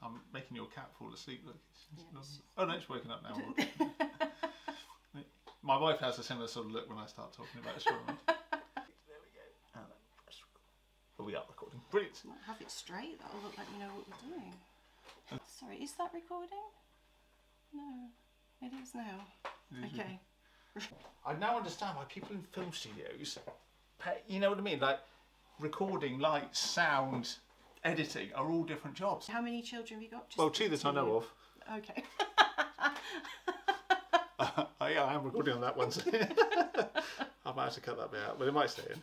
Speaker 2: I'm making your cat fall asleep. Look. It's-
Speaker 1: Yeah,
Speaker 2: it's-
Speaker 1: it's-
Speaker 2: oh no, it's waking up now. My wife has a similar sort of look when I start talking about astronomy. there we go. And then press record. Oh, we are recording. Brilliant.
Speaker 1: Might have it straight. That'll look like you know what we're doing. Sorry, is that recording? No, it is now. Mm-hmm. Okay.
Speaker 2: I now understand why people in film studios, pay, you know what I mean? Like recording, lights, sound, editing are all different jobs.
Speaker 1: How many children have you got? Just
Speaker 2: Well, two that I know of.
Speaker 1: Okay.
Speaker 2: Oh, yeah, I am recording on that one. so I might have to cut that bit out, but it might stay in.